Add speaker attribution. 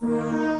Speaker 1: Música